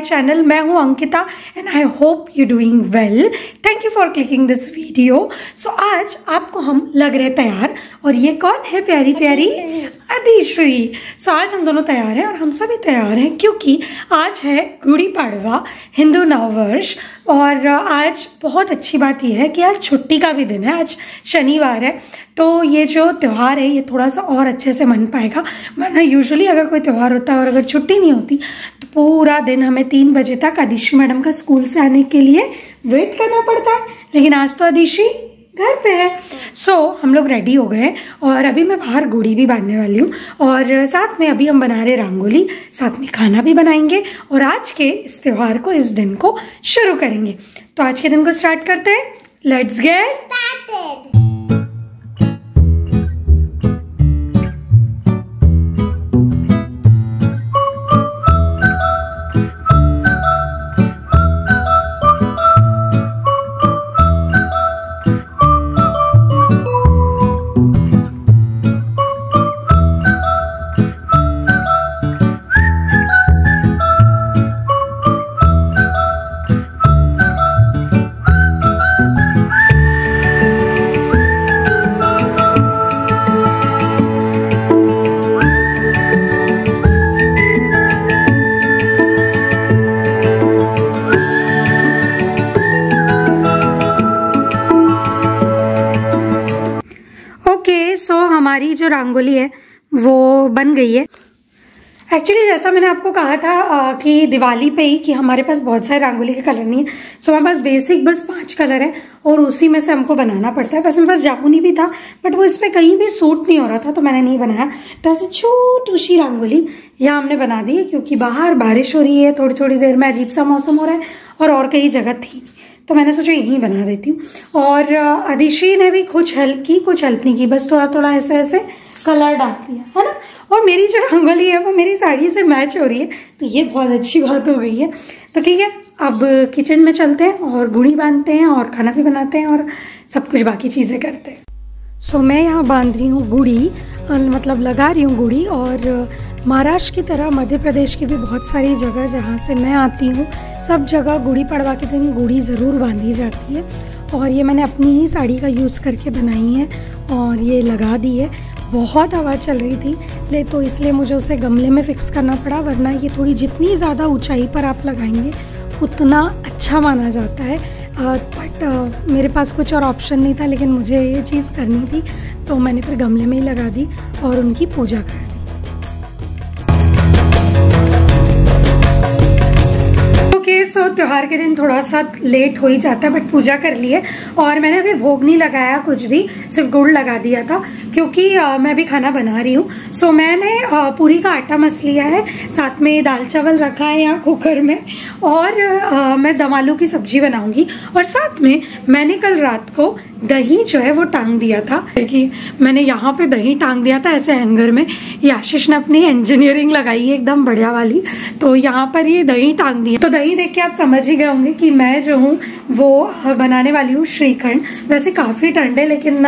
Channel मैं हूँ Ankita and I hope you doing well thank you for clicking this video so आज आपको हम लग रहे तैयार और ये कौन है प्यारी प्यारी? अदिश्री सो so, आज हम दोनों तैयार हैं और हम सभी तैयार हैं क्योंकि आज है गुड़ी पाड़वा हिंदू नववर्ष और आज बहुत अच्छी बात यह है कि आज छुट्टी का भी दिन है आज शनिवार है। तो ये जो त्यौहार है ये थोड़ा सा और अच्छे से मन पाएगा। वरना यूजुअली अगर कोई त्यौहार होता है और अगर छुट्टी नहीं होती तो पूरा दिन हमें तीन बजे तक अदिशी मैडम का स्कूल से आने के लिए वेट करना पड़ता है। लेकिन आज तो अदिशी घर पे है। सो so, हम लोग रेडी हो गए और अभी मैं बाहर गुड़ी भी बांधने वाली हूँ और साथ में अभी हम बना रहे रंगोली साथ में खाना भी बनाएँगे और आज के इस त्यौहार को इस दिन को शुरू करेंगे। तो आज के दिन को स्टार्ट करते हैं। Let's get started. रंगोली है वो बन गई है। एक्चुअली जैसा मैंने आपको कहा था आ, कि दिवाली पे ही कि हमारे पास बहुत सारे रंगोली के कलर नहीं है। सो हमारे पास बेसिक बस पाँच कलर है और उसी में से हमको बनाना पड़ता है। वैसे मेरे पास जामुनी भी था बट वो इसमें कहीं भी सूट नहीं हो रहा था तो मैंने नहीं बनाया। तो ऐसे छोटी सी रंगोली यहाँ हमने बना दी क्योंकि बाहर बारिश हो रही है थोड़ी थोड़ी देर में अजीब सा मौसम हो रहा है और और कहीं जगह थी। तो मैंने सोचा यहीं बना देती हूँ। और अदिशी ने भी कुछ हेल्प की कुछ हेल्प नहीं की बस थोड़ा थोड़ा ऐसे ऐसे कलर डाल दिया है ना? और मेरी जो रंगोली है वो मेरी साड़ी से मैच हो रही है। तो ये बहुत अच्छी बात हो गई है। तो ठीक है अब किचन में चलते हैं और गुड़ी बांधते हैं और खाना भी बनाते हैं और सब कुछ बाकी चीज़ें करते हैं। सो so, मैं यहाँ बाँध रही हूँ गुड़ी मतलब लगा रही हूँ गुड़ी और महाराष्ट्र की तरह मध्य प्रदेश की भी बहुत सारी जगह जहाँ से मैं आती हूँ सब जगह गुड़ी पड़वा के दिन गुड़ी ज़रूर बांधी जाती है। और ये मैंने अपनी ही साड़ी का यूज़ करके बनाई है और ये लगा दी है। बहुत हवा चल रही थी। ले तो इसलिए मुझे उसे गमले में फिक्स करना पड़ा, वरना ये थोड़ी जितनी ज़्यादा ऊंचाई पर आप लगाएँगे, उतना अच्छा माना जाता है। बट मेरे पास कुछ और ऑप्शन नहीं था, लेकिन मुझे ये चीज़ करनी थी तो मैंने फिर गमले में ही लगा दी और उनकी पूजा कर दी। ओके सो त्यौहार के दिन थोड़ा सा लेट हो ही जाता है बट पूजा कर ली है। और मैंने अभी भोग नहीं लगाया, कुछ भी, सिर्फ़ गुड़ लगा दिया था। क्योंकि अ, मैं अभी खाना बना रही हूँ। सो मैंने अ, पूरी का आटा मस लिया है। साथ में दाल चावल रखा है यहाँ कुकर में। और अ, मैं दम आलू की सब्ज़ी बनाऊँगी। और साथ में मैंने कल रात को दही जो है वो टांग दिया था। कि मैंने यहाँ पे दही टांग दिया था ऐसे हैंगर में। ये आशीष ने अपनी इंजीनियरिंग लगाई है एकदम बढ़िया वाली। तो यहाँ पर ये दही टांग दी है तो दही देख के आप समझ ही गए होंगे कि मैं जो हूँ वो बनाने वाली हूँ श्रीखंड। वैसे काफ़ी ठंड लेकिन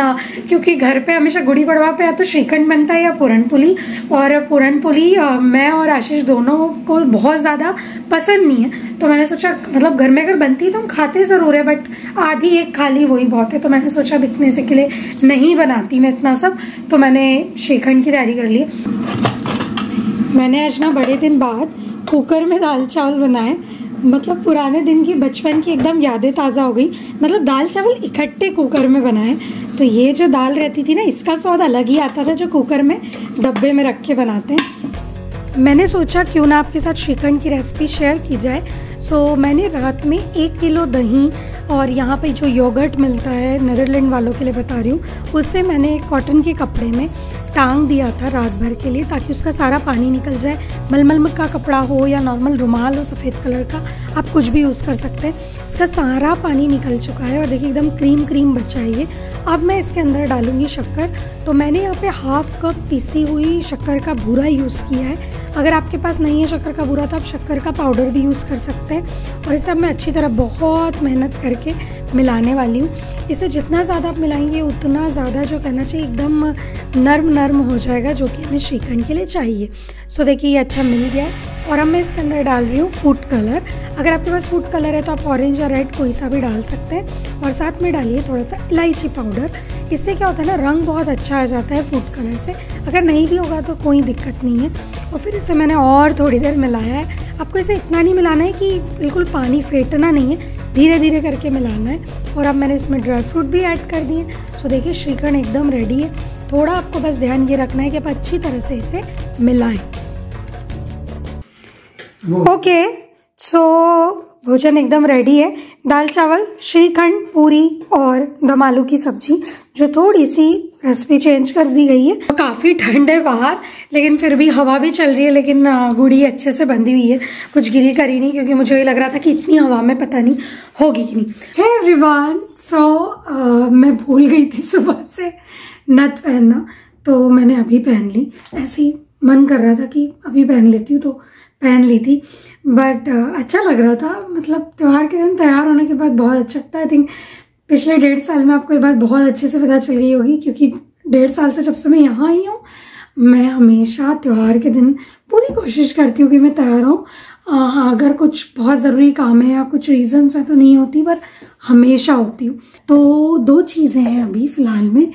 क्योंकि घर पे हमेशा गुड़ी पड़वा पे या तो श्रीखंड बनता है या पूरनपुली। और पूरनपुली मैं और आशीष दोनों को बहुत ज़्यादा पसंद नहीं है। तो मैंने सोचा मतलब घर में अगर बनती है तो हम खाते ज़रूर है बट आधी एक खाली वही बहुत है। तो मैंने सोचा, अब इतने से के लिए नहीं बनाती मैं इतना सब। तो मैंने श्रीखंड की तैयारी कर ली। मैंने आज ना बड़े दिन बाद कुकर में दाल चावल बनाए। मतलब पुराने दिन की बचपन की एकदम यादें ताज़ा हो गई। मतलब दाल चावल इकट्ठे कुकर में बनाए। तो ये जो दाल रहती थी ना इसका स्वाद अलग ही आता था जो कुकर में डब्बे में रख के बनाते हैं। मैंने सोचा क्यों ना आपके साथ श्रीखंड की रेसिपी शेयर की जाए। सो so, मैंने रात में एक किलो दही और यहाँ पे जो योगर्ट मिलता है नदरलैंड वालों के लिए बता रही हूँ उससे मैंने कॉटन के कपड़े में टांग दिया था रात भर के लिए ताकि उसका सारा पानी निकल जाए। मलमल का कपड़ा हो या नॉर्मल रुमाल हो, सफ़ेद कलर का, आप कुछ भी यूज़ कर सकते हैं। इसका सारा पानी निकल चुका है और देखिए एकदम क्रीम क्रीम बचा है ये। अब मैं इसके अंदर डालूँगी शक्कर। तो मैंने यहाँ पे हाफ़ कप पीसी हुई शक्कर का भूरा यूज़ किया है। अगर आपके पास नहीं है शक्कर का भूरा तो आप शक्कर का पाउडर भी यूज़ कर सकते हैं। और इसे अब मैं अच्छी तरह बहुत मेहनत करके मिलाने वाली हूँ। इसे जितना ज़्यादा आप मिलाएँगे, उतना ज़्यादा जो कहना चाहिए, एकदम नर्म नर्म हो जाएगा, जो कि हमें श्रीखंड के लिए चाहिए। सो देखिए, ये अच्छा मिल गया है। और अब मैं इसके अंदर डाल रही हूँ फ़ूड कलर अगर आपके पास फ़ूड कलर है तो आप ऑरेंज या रेड कोई सा भी डाल सकते हैं। और साथ में डालिए थोड़ा सा इलायची पाउडर इससे क्या होता है ना, रंग बहुत अच्छा आ जाता है फ़ूड कलर से। अगर नहीं भी होगा तो कोई दिक्कत नहीं है। और फिर इसे मैंने और थोड़ी देर मिलाया है। आपको इसे इतना नहीं मिलाना है कि बिल्कुल पानी फेंटना नहीं है। धीरे धीरे करके मिलाना है। और अब मैंने इसमें ड्राई फ्रूट भी ऐड कर दिए। सो देखिए श्रीखंड एकदम रेडी है। थोड़ा आपको बस ध्यान ये रखना है कि आप अच्छी तरह से इसे मिलाएँ। ओके सो भोजन एकदम रेडी है। दाल चावल, श्रीखंड, पूरी और दम आलू की सब्ज़ी, जो थोड़ी सी रेसिपी चेंज कर दी गई है। काफ़ी ठंड है बाहर, लेकिन फिर भी हवा भी चल रही है, लेकिन गुड़ी अच्छे से बंधी हुई है। कुछ गिरी करी नहीं, क्योंकि मुझे ये लग रहा था कि इतनी हवा में पता नहीं होगी कि नहीं। है एवरीवन सो मैं भूल गई थी सुबह से नथ पहनना तो मैंने अभी पहन ली। ऐसे मन कर रहा था कि अभी पहन लेती हूँ तो पहन ली थी। बट uh, अच्छा लग रहा था। मतलब त्यौहार के दिन तैयार होने के बाद बहुत अच्छा लगता है आई थिंक पिछले डेढ़ साल में आपको ये बात बहुत अच्छे से पता चल गई होगी क्योंकि डेढ़ साल से जब से मैं यहाँ आई हूँ मैं हमेशा त्यौहार के दिन पूरी कोशिश करती हूँ कि मैं तैयार हूँ। हाँ अगर कुछ बहुत ज़रूरी काम है या कुछ रीजंस हैं तो नहीं होती पर हमेशा होती हूँ। तो दो चीज़ें हैं अभी फ़िलहाल में।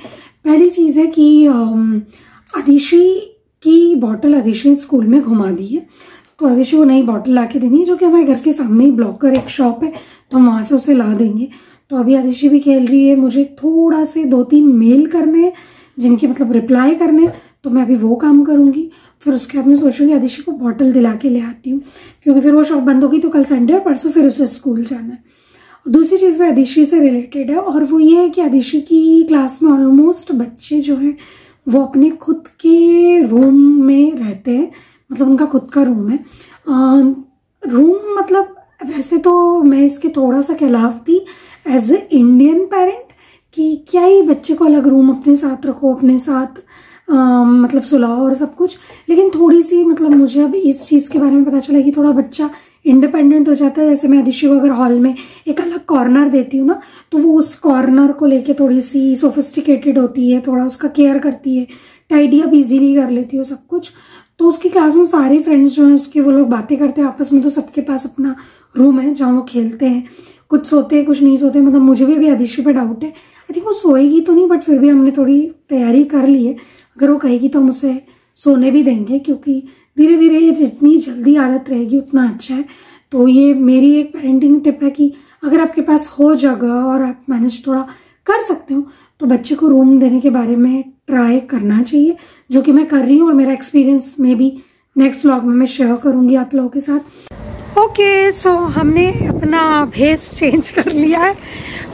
पहली चीज़ है कि अदिशी की बॉटल अदिशी स्कूल में घुमा दी है। तो अविश वो नई बॉटल ला के देनी है, जो कि हमारे घर के सामने ही ब्लॉकर एक शॉप है तो हम वहाँ से उसे ला देंगे। तो अभी आदिशी भी खेल रही है, मुझे थोड़ा से दो तीन मेल करने हैं, जिनके मतलब रिप्लाई करने तो मैं अभी वो काम करूँगी। फिर उसके बाद मैं सोचूँगी आदिशी को बॉटल दिला के ले आती हूँ, क्योंकि फिर वो शॉप बंद होगी तो कल संडे और परसों फिर उसे स्कूल जाना है। और दूसरी चीज़ भी आदिशी से रिलेटेड है, और वो ये है कि आदिशी की क्लास में ऑलमोस्ट बच्चे जो हैं, वो अपने खुद के रूम में रहते हैं। मतलब उनका खुद का रूम है। रूम मतलब वैसे तो मैं इसके थोड़ा सा खिलाफ थी। एज ए इंडियन पेरेंट कि क्या ही बच्चे को अलग रूम अपने साथ रखो अपने साथ आ, मतलब सुलाओ और सब कुछ? लेकिन थोड़ी सी मतलब मुझे अब इस चीज़ के बारे में पता चला कि थोड़ा बच्चा इंडिपेंडेंट हो जाता है। जैसे मैं अदिशु को अगर हॉल में एक अलग कॉर्नर देती हूँ ना तो वो उस कॉर्नर को लेके थोड़ी सी सोफिस्टिकेटेड होती है थोड़ा उसका केयर करती है। टाइडी अब इजीली कर लेती हो सब कुछ। तो उसकी क्लास में सारे फ्रेंड्स जो हैं, उसके वो लोग बातें करते हैं। आपस में तो सबके पास अपना रूम है, जहाँ वो खेलते हैं। कुछ सोते हैं, कुछ नहीं सोते। मतलब मुझे भी अभी आदिशी पे डाउट है। आई थिंक वो सोएगी तो नहीं बट फिर भी हमने थोड़ी तैयारी कर ली है। अगर वो कहेगी तो हम उसे सोने भी देंगे, क्योंकि धीरे धीरे ये जितनी जल्दी आदत रहेगी, उतना अच्छा है। तो ये मेरी एक पेरेंटिंग टिप है कि अगर आपके पास हो जगह और आप मैनेज थोड़ा कर सकते हो तो बच्चे को रूम देने के बारे में ट्राई करना चाहिए, जो कि मैं कर रही हूँ और मेरा एक्सपीरियंस में भी नेक्स्ट व्लॉग में मैं शेयर करूँगी आप लोगों के साथ। ओके सो so हमने अपना भेस चेंज कर लिया है।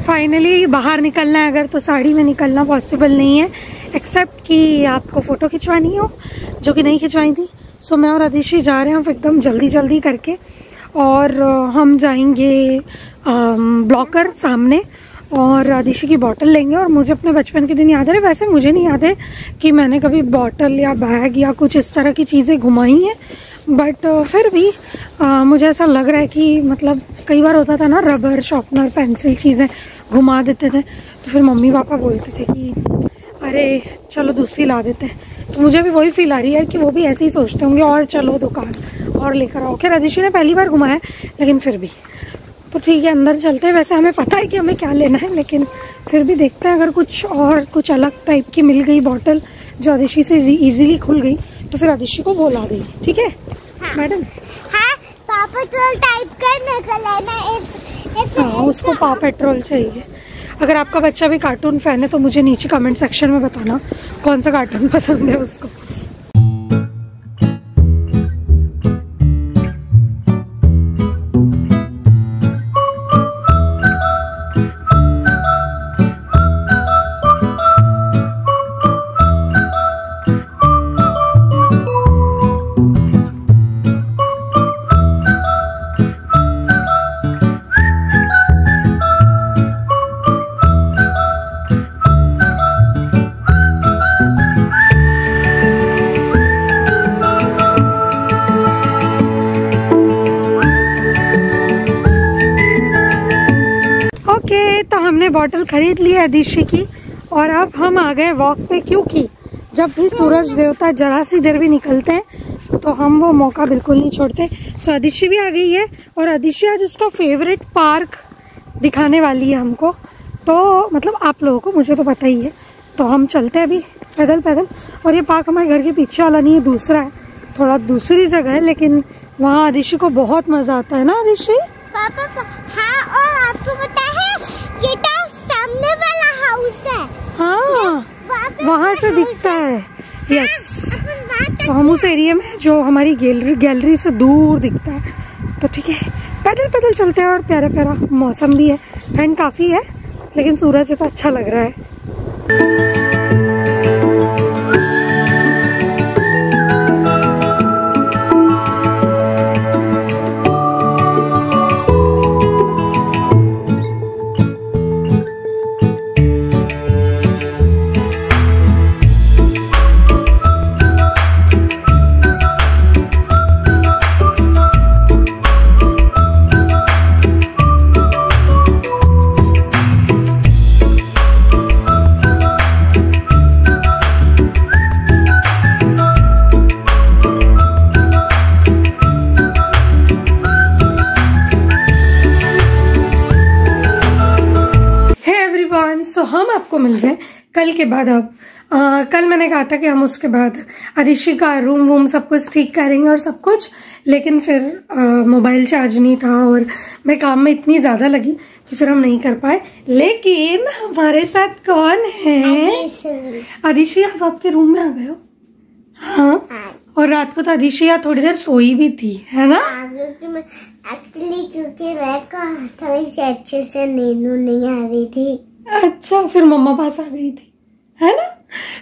फाइनली बाहर निकलना है, अगर तो साड़ी में निकलना पॉसिबल नहीं है एक्सेप्ट कि आपको फ़ोटो खिंचवानी हो, जो कि नहीं खिंचवाई थी। सो so मैं और अदिशी जा रहे हैं एकदम जल्दी जल्दी करके। और हम जाएँगे ब्लॉकर सामने। और आदिशी की बॉटल लेंगे और मुझे अपने बचपन के दिन याद है। वैसे मुझे नहीं याद है कि मैंने कभी बॉटल या बैग या कुछ इस तरह की चीज़ें घुमाई हैं बट फिर भी आ, मुझे ऐसा लग रहा है कि मतलब कई बार होता था ना रबर शॉर्पनर पेंसिल चीज़ें घुमा देते थे तो फिर मम्मी पापा बोलते थे कि अरे चलो दूसरी ला देते हैं। तो मुझे भी वही फील आ रही है कि वो भी ऐसे ही सोचते होंगे और चलो दुकान और लेकर आओ। खैर रजिशु ने पहली बार घुमाया लेकिन फिर भी। तो ठीक है अंदर चलते हैं। वैसे हमें पता है कि हमें क्या लेना है लेकिन फिर भी देखते हैं अगर कुछ और कुछ अलग टाइप की मिल गई बॉटल जो आदिशी से इजीली खुल गई तो फिर आदिशी को वो ला देगी ठीक है? हाँ। मैडम? हाँ, पेट्रोल टाइप करने का लेना हाँ। उसको पा पेट्रोल चाहिए। अगर आपका बच्चा भी कार्टून फ़ैन है तो मुझे नीचे कमेंट सेक्शन में बताना कौन सा कार्टून पसंद है उसको। बॉटल खरीद ली है अदिशी की, और अब हम आ गए वॉक पे, क्योंकि जब भी सूरज देवता जरा सी देर भी निकलते हैं तो हम वो मौका बिल्कुल नहीं छोड़ते। सो अदिशी भी आ गई है, और अदिशी आज उसका फेवरेट पार्क दिखाने वाली है हमको। तो मतलब आप लोगों को मुझे तो पता ही है। तो हम चलते हैं अभी, पैदल पैदल। और ये पार्क हमारे घर के पीछे वाला नहीं है दूसरा है। थोड़ा दूसरी जगह है, लेकिन वहाँ आदिशी को बहुत मज़ा आता है ना आदिशी? पापा हाँ और आपको पता है ये तो सामने वाला हाउस है, वहाँ से दिखता है। यस तो हम उस एरिया में जो हमारी गैलरी गैलरी से दूर दिखता है। तो ठीक है, पैदल पैदल चलते हैं और प्यारा प्यारा मौसम भी है। ठंड काफ़ी है, लेकिन सूरज तो अच्छा लग रहा है। आपको मिल रहे हैं। कल के बाद अब आ, कल मैंने कहा था कि हम उसके बाद आदिशी का रूम वूम सब कुछ ठीक करेंगे और सब कुछ लेकिन फिर मोबाइल चार्ज नहीं था और मैं काम में इतनी ज़्यादा लगी कि फिर हम नहीं कर पाए। लेकिन हमारे साथ कौन है? आदिशी आप आपके रूम में आ गए हो? हाँ? और रात को तो आदिशी यहाँ थोड़ी देर सोई भी थी है ना? क्योंकि एक्चुअली क्योंकि मैं को थोड़ी सी अच्छे से नींद नहीं आ रही थी। अच्छा फिर मम्मा पास आ गई थी है ना?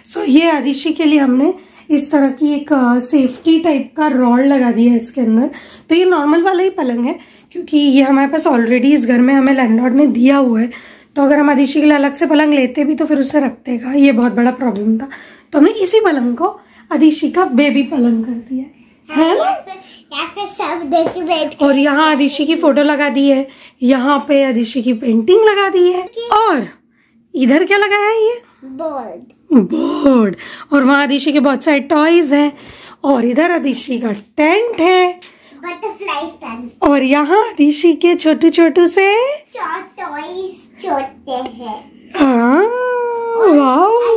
सो so, ये आदिशी के लिए हमने इस तरह की एक सेफ्टी टाइप का रॉड लगा दिया है इसके अंदर। तो ये नॉर्मल वाला ही पलंग है क्योंकि ये हमारे पास ऑलरेडी इस घर में हमें लैंडलॉर्ड ने दिया हुआ है। तो अगर हम आदिशी के लिए अलग से पलंग लेते भी तो फिर उसे रखते का ये बहुत बड़ा प्रॉब्लम था। तो हमने इसी पलंग को आदिशी का बेबी पलंग कर दिया है। है? ना यहाँ पे सब देख बैठ और यहाँ आदिशी की फ़ोटो लगा दी है। यहाँ पे आदिशी की पेंटिंग लगा दी है। और इधर क्या लगाया है ये? बोर्ड बोर्ड और वहाँ आदिशी के बहुत सारे टॉयज हैं। और इधर आदिशी का टेंट है। बटरफ्लाई टेंट और यहाँ आदिशी के छोटू छोटू से टॉयज छोटे हैं। हाँ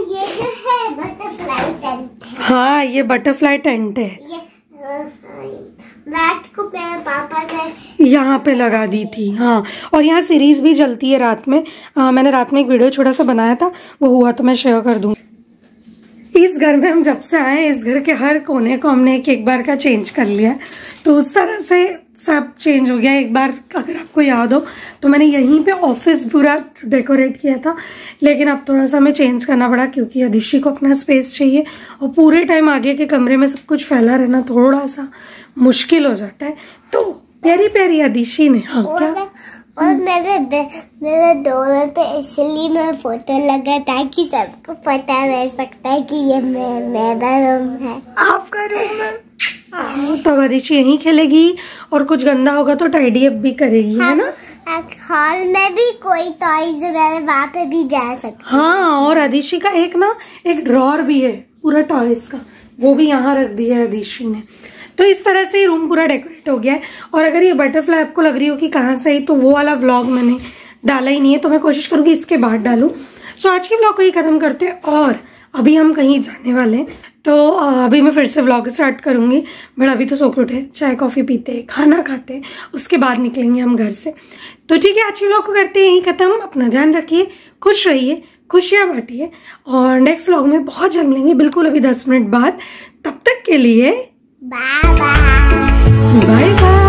ये जो है बटरफ्लाई पेन हाँ। ये बटरफ्लाई टेंट है। ये रात को मेरे पापा ने यहाँ पे लगा दी थी हाँ। और यहाँ सीरीज़ भी चलती है रात में। आ, मैंने रात में एक वीडियो छोटा सा बनाया था वो हुआ तो मैं शेयर कर दूँ। इस घर में हम जब से आए इस घर के हर कोने को हमने एक एक बार का चेंज कर लिया तो उस तरह से सब चेंज हो गया। एक बार अगर आपको याद हो तो मैंने यहीं पे ऑफ़िस पूरा डेकोरेट किया था। लेकिन अब थोड़ा सा हमें चेंज करना पड़ा क्योंकि अदिशी को अपना स्पेस चाहिए। और पूरे टाइम आगे के कमरे में सब कुछ फैला रहना थोड़ा सा मुश्किल हो जाता है। तो प्यारी प्यारी अधिशी ने हाँ क्या? और मेरे दे- मेरे डोर पे इसलिए मैं फ़ोटो लगा ताकि सबको पता रह सकता है कि ये मे, मेरा रूम है। आपका रूम है। हाँ, तो अब यहीं खेलेगी और कुछ गंदा होगा तो टाइडी अप भी करेगी हाँ, है ना? हॉल में भी कोई टॉयज मेरे वहाँ पे भी जा सकते हाँ। और अदिशी का एक ना एक ड्रॉर भी है पूरा टॉयज का। वो भी यहाँ रख दिया है अदिशी ने। तो इस तरह से रूम पूरा डेकोरेट हो गया है। और अगर ये बटरफ्लाई आपको लग रही हो कि कहाँ से आई तो वो वाला व्लॉग मैंने डाला ही नहीं है तो मैं कोशिश करूँगी इसके बाद डालूं। सो आज के व्लॉग को ही खत्म करते हैं और अभी हम कहीं जाने वाले हैं। तो अभी मैं फिर से व्लॉग स्टार्ट करूँगी। बट अभी तो सो के उठे चाय कॉफ़ी पीते खाना खाते उसके बाद निकलेंगे हम घर से। तो ठीक है आज के व्लॉग को करते हैं यहीं खत्म। अपना ध्यान रखिए खुश रहिए खुशियाँ बांटिए। और नेक्स्ट व्लॉग में बहुत जल्द मिलेंगे बिल्कुल अभी दस मिनट बाद। तब तक के लिए बाय बाय बाय बाय